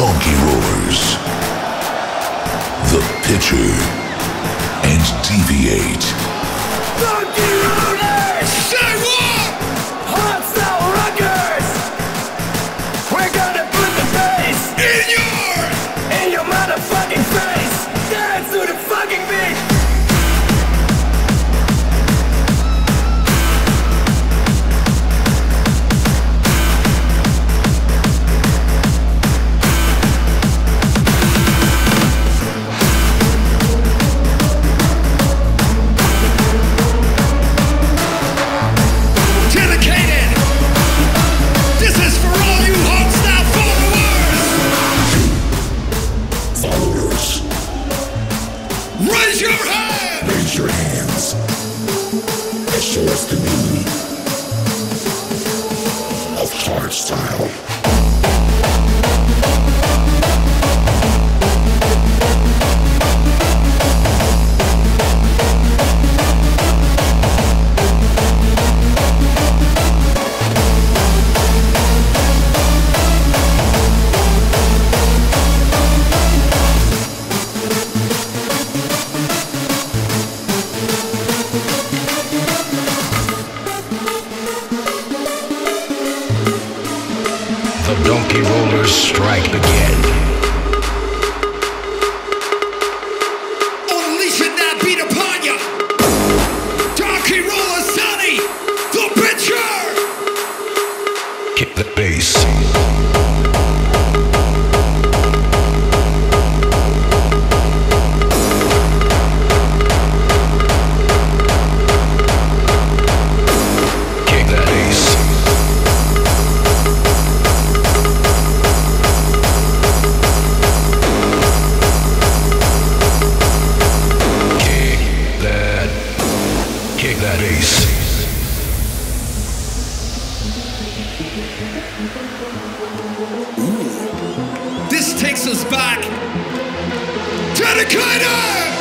Donkey Rollers. the pitcher, and DV8. Donkey. This takes us back to the corner!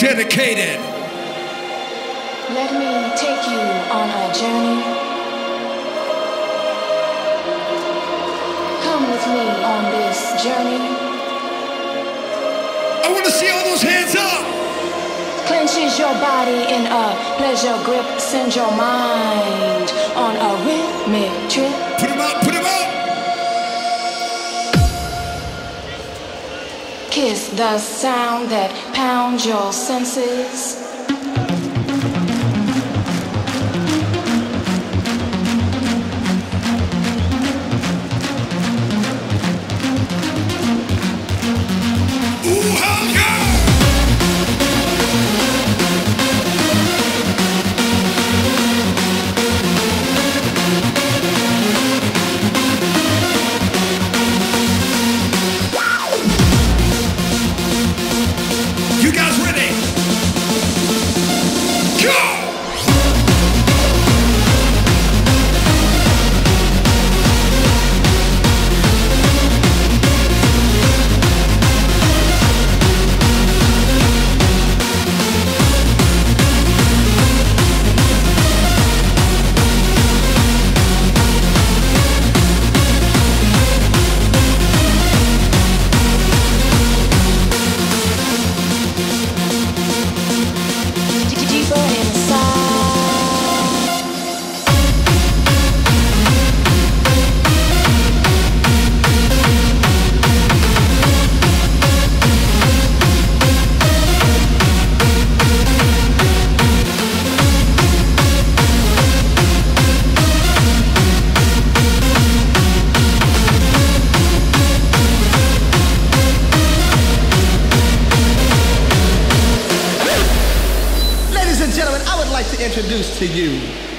Dedicated. Let me take you on a journey. Come with me on this journey. I want to see all those hands up. Clenches your body in a pleasure grip. Send your mind on a rhythmic trip. Kiss the sound that pounds your senses.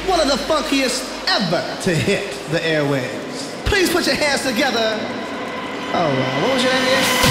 One of the funkiest ever to hit the airwaves. Please put your hands together. Oh, uh, what was your name again?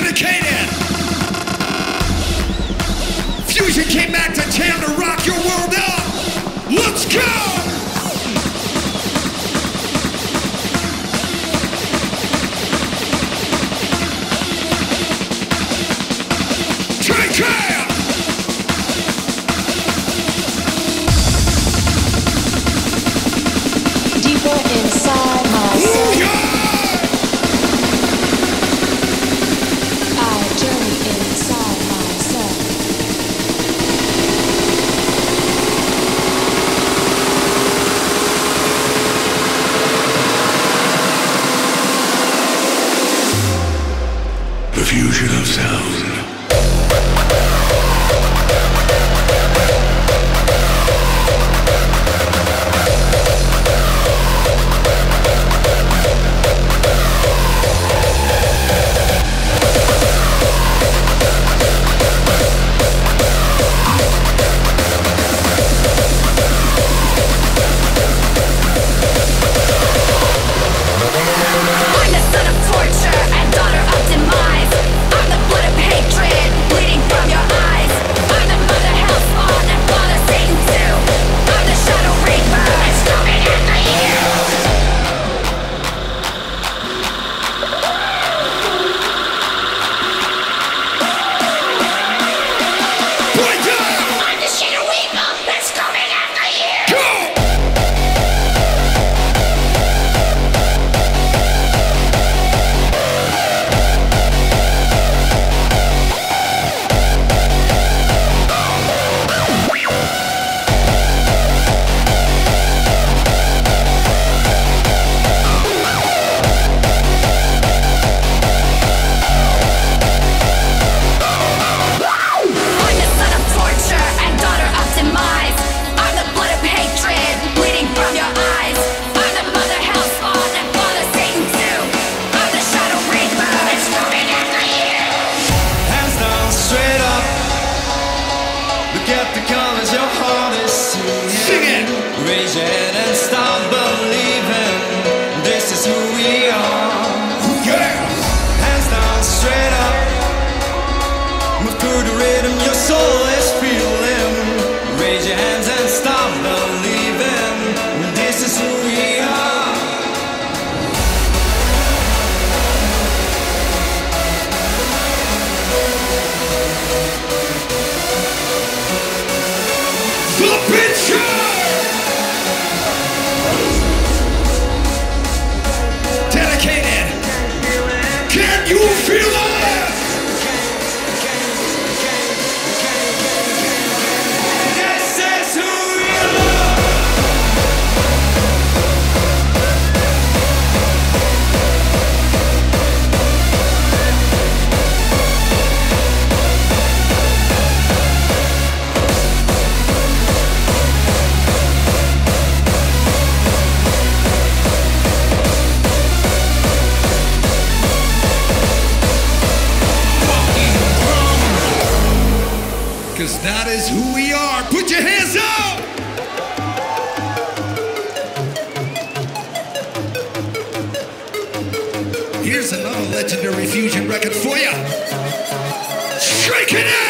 Dedicated. Shake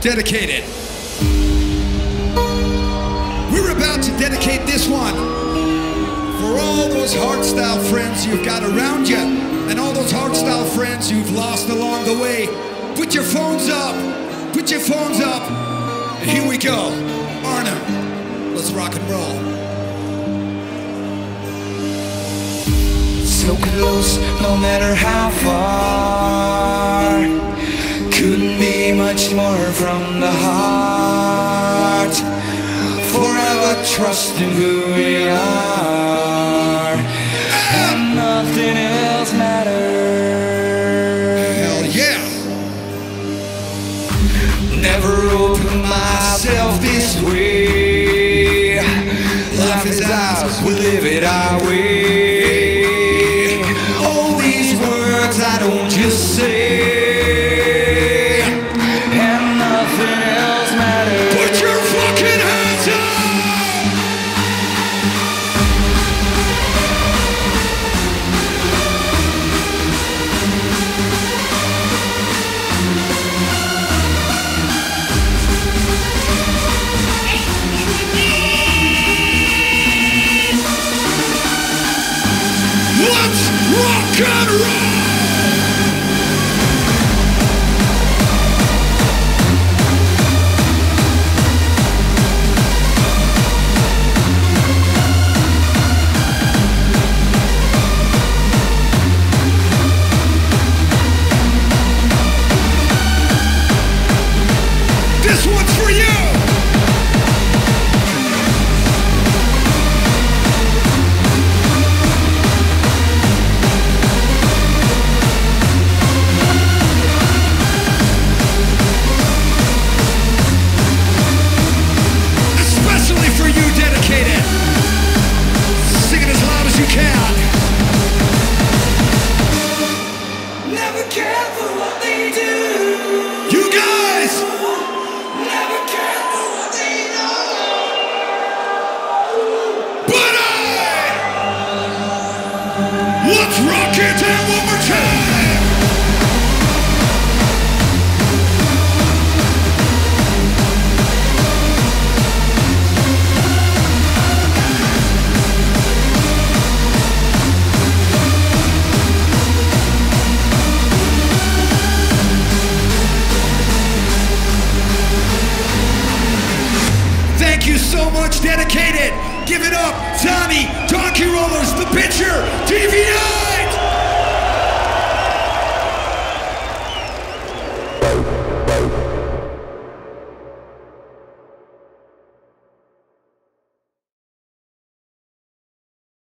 Dedicated. We're about to dedicate this one for all those hardstyle friends you've got around you and all those hardstyle friends you've lost along the way. Put your phones up. Put your phones up. And here we go. Arna, let's rock and roll. So close, no matter how far. Couldn't be much more from the heart. Forever trusting who we are. And nothing else matters. Hell yeah. Never opened myself this way. Life is ours, we live it our way. All these words I don't just say. Much,